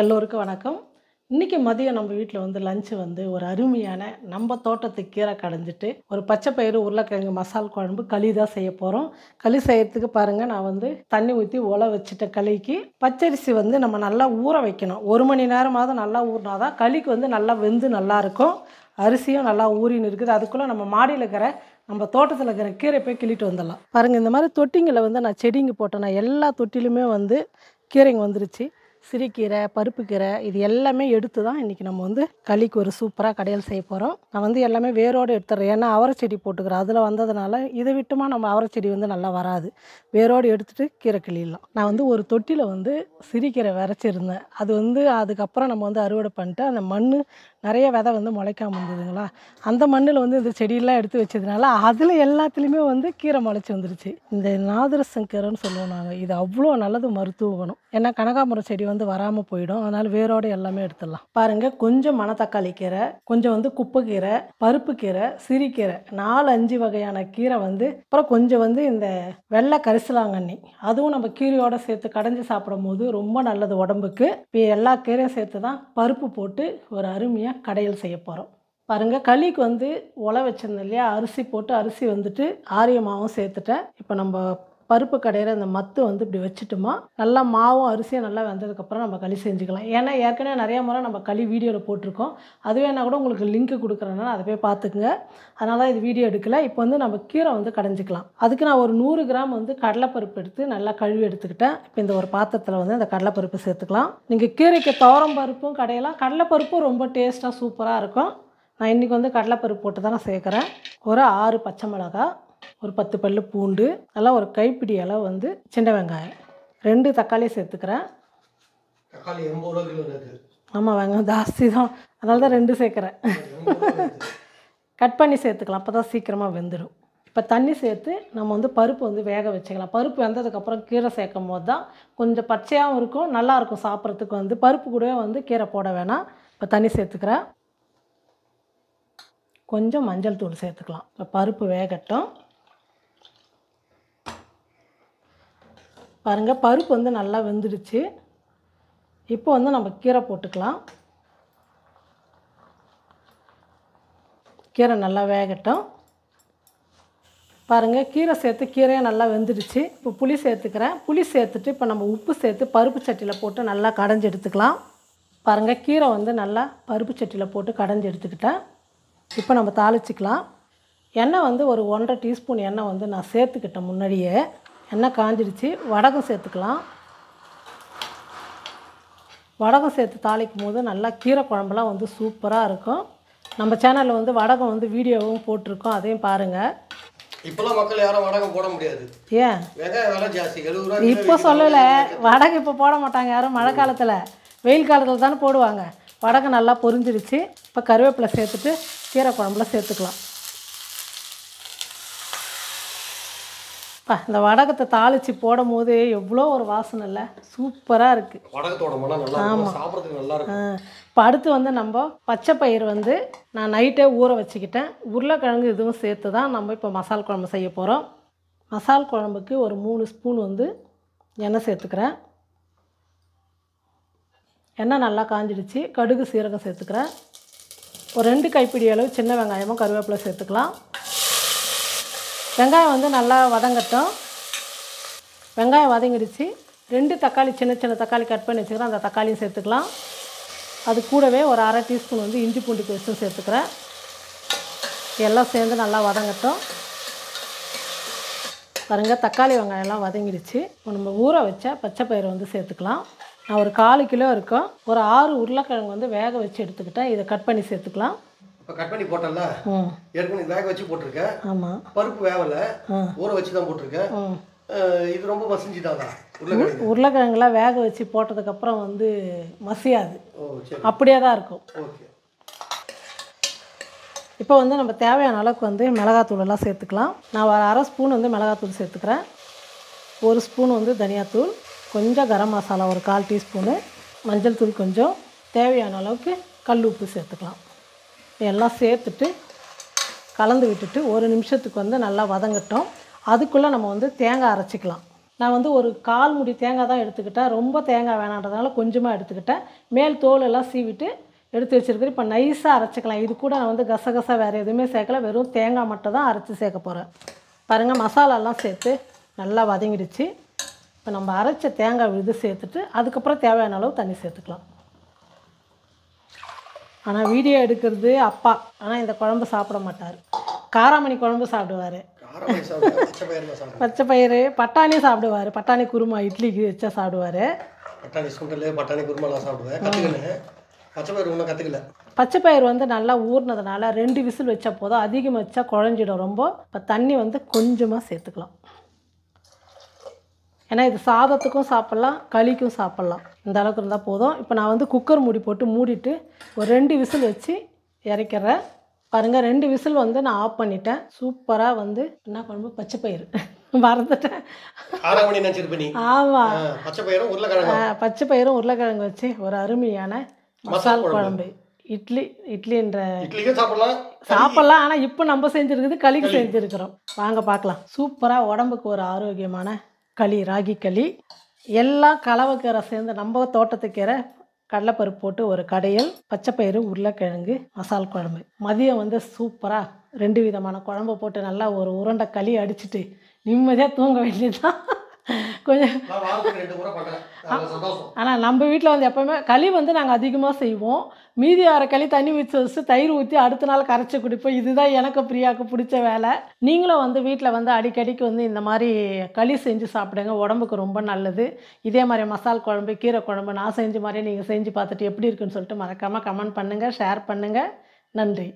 எல்லோருக்கும் வணக்கம். இன்றைக்கி மதியம் நம்ம வீட்டில் வந்து லஞ்சு வந்து ஒரு அருமையான நம்ம தோட்டத்து கீரை கடைஞ்சிட்டு ஒரு பச்சை பயிறு உருளைக்கிழங்கு மசால் குழம்பு களி தான் செய்ய போகிறோம் களி செய்யறதுக்கு பாருங்கள் நான் வந்து தண்ணி ஊற்றி உல வச்சுட்ட களிக்கு பச்சரிசி வந்து நம்ம நல்லா ஊற வைக்கணும். ஒரு மணி நேரமாவது நல்லா ஊறினா தான் களிக்கு வந்து நல்லா வெந்து நல்லா இருக்கும். அரிசியும் நல்லா ஊறின்னு இருக்குது. அதுக்குள்ளே நம்ம மாடியில் இருக்கிற நம்ம தோட்டத்தில் இருக்கிற கீரை போய் கிள்ளிட்டு வந்துடலாம். பாருங்கள் இந்த மாதிரி தொட்டிங்களை வந்து நான் செடிங்க போட்டேன். எல்லா தொட்டிலுமே வந்து கீரைங்க வந்துருச்சு. சிறுக்கீரை பருப்பு கீரை இது எல்லாமே எடுத்து தான் இன்றைக்கி நம்ம வந்து களிக்கு ஒரு சூப்பராக கடையில் செய்ய போகிறோம் நான் வந்து எல்லாமே வேரோடு எடுத்துடுறேன் ஏன்னா அவரை செடி போட்டுக்கிறேன் அதில் வந்ததுனால இதை விட்டுமா நம்ம அவரை செடி வந்து நல்லா வராது. வேரோடு எடுத்துகிட்டு கீரை கிள்ளிடலாம். நான் வந்து ஒரு தொட்டியில் வந்து சிறுக்கீரை விரைச்சிருந்தேன். அது வந்து அதுக்கப்புறம் நம்ம வந்து அறுவடை பண்ணிட்டு அந்த மண் நிறைய விதை வந்து முளைக்காம இருந்ததுங்களா? அந்த மண்ணில் வந்து இந்த செடியெல்லாம் எடுத்து வச்சதுனால அதில் எல்லாத்துலேயுமே வந்து கீரை முளைச்சி வந்துருச்சு. இந்த நாதரசம் கீரைன்னு சொல்லுவோம் நாங்கள் இது அவ்வளோ நல்லது மருத்துவ குணம். ஏன்னா கனகாமரம் செடி வந்து வராமல் போயிடும். அதனால் வேரோடு எல்லாமே எடுத்துடலாம். பாருங்கள் கொஞ்சம் மணத்தக்காளி கீரை கொஞ்சம் வந்து குப்பைக்கீரை பருப்பு கீரை சிறுகீரை நாலு அஞ்சு வகையான கீரை வந்து அப்புறம் கொஞ்சம் வந்து இந்த வெள்ளை கரிசலாங்கண்ணி. அதுவும் நம்ம கீரையோடு சேர்த்து கடைஞ்சி சாப்பிடும் போது ரொம்ப நல்லது உடம்புக்கு. இப்போ எல்லா கீரையும் சேர்த்து தான் பருப்பு போட்டு ஒரு அருமையாக கடையில் செய்ய போகிறோம் பாருங்கள் களிக்கு வந்து உலை வச்சுருந்தேன் இல்லையா? அரிசி போட்டு அரிசி வந்துட்டு ஆரியமாகவும் சேர்த்துட்டேன். இப்போ நம்ம பருப்பு கடையில் இந்த மத்து வந்து இப்படி வச்சுட்டோமா நல்லா மாவும் அரிசியும் நல்லா வெந்ததுக்கப்புறம் நம்ம களி செஞ்சுக்கலாம். ஏன்னா ஏற்கனவே நிறைய முறை நம்ம களி வீடியோவில் போட்டிருக்கோம். அது வேணால் கூட உங்களுக்கு லிங்க் கொடுக்குறேன்னா அதை போய் பார்த்துக்குங்க. அதனால தான் இது வீடியோ எடுக்கலை. இப்போ வந்து நம்ம கீரை வந்து கடைஞ்சிக்கலாம். அதுக்கு நான் ஒரு நூறு கிராம் வந்து கடலைப்பருப்பு எடுத்து நல்லா கழுவி எடுத்துக்கிட்டேன். இப்போ இந்த ஒரு பாத்திரத்தில் வந்து அந்த கடலைப்பருப்பு சேர்த்துக்கலாம். நீங்கள் கீரைக்கு துவரம் பருப்பும் கடையெல்லாம் கடலைப்பருப்பும் ரொம்ப டேஸ்ட்டாக சூப்பராக இருக்கும். நான் இன்றைக்கி வந்து கடலைப்பருப்பு போட்டு தான் நான் சேர்க்குறேன். ஒரு ஆறு பச்சை மிளகாய் ஒரு பத்து பல்லு பூண்டு நல்லா ஒரு கைப்பிடி அளவு வந்து சின்ன வெங்காயம். ரெண்டு தக்காளி சேர்த்துக்கிறேன். தக்காளி எண்பது ரூபா கிலோ இருக்குது ஆமாம் வெங்காயம் ஜாஸ்தி தான். அதனால தான் ரெண்டு சேர்க்குறேன். கட் பண்ணி சேர்த்துக்கலாம். அப்போ தான் சீக்கிரமாக வெந்துடும் இப்போ தண்ணி சேர்த்து நம்ம வந்து பருப்பு வந்து வேக வச்சுக்கலாம். பருப்பு வெந்ததுக்கப்புறம் கீரை சேர்க்கும் போது தான் கொஞ்சம் பச்சையாகவும் இருக்கும் நல்லாயிருக்கும் சாப்பிட்றதுக்கு வந்து. பருப்பு கூடவே வந்து கீரை போட வேணாம். இப்போ தண்ணி சேர்த்துக்கிறேன். கொஞ்சம் மஞ்சள் தூள் சேர்த்துக்கலாம். இப்போ பருப்பு வேகட்டும். பாருங்கள் பருப்பு வந்து நல்லா வெந்துடுச்சு. இப்போ வந்து நம்ம கீரை போட்டுக்கலாம். கீரை நல்லா வேகட்டும். பாருங்கள் கீரை சேர்த்து கீரையும் நல்லா வெந்துடுச்சு. இப்போ புளி சேர்த்துக்கிறேன். புளி சேர்த்துட்டு இப்போ நம்ம உப்பு சேர்த்து பருப்பு சட்டியில் போட்டு நல்லா கடைஞ்சி எடுத்துக்கலாம். பாருங்கள் கீரை வந்து நல்லா பருப்பு சட்டியில் போட்டு கடைஞ்சி எடுத்துக்கிட்டேன். இப்போ நம்ம தாளிச்சிக்கலாம். எண்ணெய் வந்து ஒரு ஒன்றரை டீஸ்பூன் எண்ணெய் வந்து நான் சேர்த்துக்கிட்டேன் முன்னாடியே. எண்ணெய் காஞ்சிடுச்சு. வடகம் சேர்த்துக்கலாம். வடகம் சேர்த்து தாளிக்கும் போது நல்லா கீரை குழம்புலாம் வந்து சூப்பராக இருக்கும். நம்ம சேனலில் வந்து வடகம் வந்து வீடியோவும் போட்டிருக்கோம். அதையும் பாருங்கள் இப்போலாம் மக்கள் யாரும் வடகம் போட முடியாது. ஏன்? இப்போ சொல்லலை. வடகம் இப்போ போட மாட்டாங்க யாரும். மழை காலத்தில். வெயில் காலத்தில் தானே போடுவாங்க. வடகம் நல்லா பொரிஞ்சிருச்சு இப்போ கருவேப்பிலை சேர்த்துட்டு கீரை குழம்புல சேர்த்துக்கலாம். இந்த வடகத்தை தாளித்து போடும் போது எவ்வளோ ஒரு வாசனை இல்லை. சூப்பராக இருக்குது வடகத்தோட மனம் நல்லா இருக்கும். சாப்பிட்றதுக்கு நல்லா இருக்கும். இப்போ அடுத்து வந்து நம்ம பச்சை பயிர் வந்து நான் நைட்டே ஊற வச்சுக்கிட்டேன். உருளைக்கிழங்கு இதுவும் சேர்த்து தான் நம்ம இப்போ மசால் குழம்பு செய்ய போகிறோம் மசால் குழம்புக்கு ஒரு மூணு ஸ்பூன் வந்து எண்ணெய் சேர்த்துக்கிறேன். எண்ணெய் நல்லா காஞ்சிடுச்சு. கடுகு சீரகம் சேர்த்துக்கிறேன். ஒரு ரெண்டு கைப்பிடி அளவு சின்ன வெங்காயமும் கருவேப்பிலை சேர்த்துக்கலாம். வெங்காயம் வந்து நல்லா வதங்கட்டும். வெங்காயம் வதங்கிடுச்சு. ரெண்டு தக்காளி சின்ன சின்ன தக்காளி கட் பண்ணி வச்சுக்கிறேன். அந்த தக்காளியும் சேர்த்துக்கலாம். அது கூடவே ஒரு அரை டீஸ்பூன் வந்து இஞ்சி பூண்டு பேஸ்ட்டும் சேர்த்துக்கிறேன். எல்லாம் சேர்ந்து நல்லா வதங்கட்டும். பாருங்கள் தக்காளி வெங்காயம்லாம் வதங்கிடுச்சு. இப்போ நம்ம ஊற வச்ச பச்சை பயிரை வந்து சேர்த்துக்கலாம். நான் ஒரு காலு கிலோ இருக்கும். ஒரு ஆறு உருளைக்கிழங்கு வந்து வேக வச்சு எடுத்துக்கிட்டேன். இதை கட் பண்ணி சேர்த்துக்கலாம். இப்போ கட் பண்ணி போட்டல ஏற்கனவே வேக வச்சு போட்டிருக்கேன் ஆமாம் பருப்பு வேவலை. ஊற வச்சு தான் போட்டிருக்கேன் இது ரொம்ப மசிஞ்சிட்டாதா? உருளைக்கிழங்கு. உருளைக்கிழங்குலாம் வேக வச்சு போட்டதுக்கப்புறம் வந்து மசியாது. அப்படியே தான் இருக்கும். ஓகே. இப்போ வந்து நம்ம தேவையான அளவுக்கு வந்து மிளகாத்தூள் எல்லாம் சேர்த்துக்கலாம். நான் ஒரு அரை ஸ்பூன் வந்து மிளகாத்தூள் சேர்த்துக்கிறேன். ஒரு ஸ்பூன் வந்து தனியாத்தூள். கொஞ்சம் கரம் மசாலா ஒரு கால் டீஸ்பூனு. மஞ்சள் தூள் கொஞ்சம். தேவையான அளவுக்கு கல் உப்பு சேர்த்துக்கலாம். எல்லாம் சேர்த்துட்டு கலந்து விட்டுட்டு ஒரு நிமிஷத்துக்கு வந்து நல்லா வதங்கட்டும். அதுக்குள்ளே நம்ம வந்து தேங்காய் அரைச்சிக்கலாம். நான் வந்து ஒரு கால் முடி தேங்காய் தான் எடுத்துக்கிட்டேன். ரொம்ப தேங்காய் வேணான்றதுனால கொஞ்சமாக எடுத்துக்கிட்டேன். மேல் தோல் எல்லாம் சீவிட்டு எடுத்து வச்சிருக்கிறேன். இப்போ நைஸாக அரைச்சிக்கலாம். இது கூட நான் வந்து கசகசா வேறு எதுவுமே சேர்க்கல. வெறும் தேங்காய் மட்டும் தான் அரைச்சி சேர்க்க போகிறேன் பாருங்கள் மசாலாலாம் சேர்த்து நல்லா வதங்கிடுச்சு. இப்போ நம்ம அரைச்ச தேங்காய் விழுது சேர்த்துட்டு அதுக்கப்புறம் தேவையான அளவு தண்ணி சேர்த்துக்கலாம். ஆனால் வீடியோ எடுக்கிறது அப்பா. ஆனால் இந்த குழம்பு சாப்பிட மாட்டார். காராமணி குழம்பு சாப்பிடுவார். பச்சை பயிறு பட்டாணி சாப்பிடுவார். பட்டாணி குருமா இட்லிக்கு வச்சா சாப்பிடுவார். பட்டாணி சுண்டல் பட்டாணி குருமாலாம் சாப்பிடுவேன். கற்றுக்கினேன் பச்சை பயிர் ஒன்றும் கற்றுக்கல பச்சை பயிர் வந்து நல்லா ஊறினதுனால ரெண்டு விசில் வச்சா போதும். அதிகமாக வச்சா குழஞ்சிடும் ரொம்ப. இப்போ தண்ணி வந்து கொஞ்சமாக சேர்த்துக்கலாம். ஏன்னா இது சாதத்துக்கும் சாப்பிட்லாம் களிக்கும் சாப்பிட்லாம். இந்த அளவுக்கு இருந்தால் போதும். இப்போ நான் வந்து குக்கர் மூடி போட்டு மூடிட்டு ஒரு ரெண்டு விசில் வச்சு இறக்கிறேன். பாருங்கள் ரெண்டு விசில் வந்து நான் ஆஃப் பண்ணிட்டேன். சூப்பராக வந்து என்ன குழம்பு? பச்சை பயிறு மறந்துட்டேன் ஆமாம் பச்சை பயிரும் உருளைக்கிழங்கு வச்சு ஒரு அருமையான மசால் குழம்பு. இட்லி இட்லின்ற சாப்பிட்லாம். ஆனால் இப்போ நம்ம செஞ்சுருக்குது களிக்கு செஞ்சுருக்கிறோம். வாங்க பார்க்கலாம். சூப்பராக உடம்புக்கு ஒரு ஆரோக்கியமான களி ராகி களி. எல்லாம் கலவைக்கீரை சேர்ந்து நம்ம தோட்டத்துக்கீரை கடலைப்பருப்பு போட்டு ஒரு கடையல் பச்சைப்பயிறு உருளைக்கிழங்கு மசால் குழம்பு. மதியம் வந்து சூப்பராக ரெண்டு விதமான குழம்பு போட்டு நல்லா ஒரு உருண்டை களி அடிச்சிட்டு நிம்மதியாக தூங்க வேண்டியதுதான். கொஞ்சம் ஆனால் நம்ம வீட்டில் வந்து எப்போவுமே களி வந்து நாங்கள் அதிகமாக செய்வோம். மீதி வர களி தண்ணி வச்சு வச்சு தயிர் ஊற்றி அடுத்த நாள் கரைச்சி குடிப்போம். இதுதான் எனக்கு பிரியாவுக்கு பிடிச்ச வேலை. நீங்களும் வந்து வீட்டில் வந்து அடிக்கடிக்கு வந்து இந்த மாதிரி களி செஞ்சு சாப்பிடுங்க. உடம்புக்கு ரொம்ப நல்லது. இதே மாதிரி மசால் குழம்பு கீரை குழம்பு நான் செஞ்ச மாதிரி நீங்கள் செஞ்சு பார்த்துட்டு எப்படி இருக்குன்னு சொல்லிட்டு மறக்காமல் கமெண்ட் பண்ணுங்கள் ஷேர் பண்ணுங்கள் நன்றி.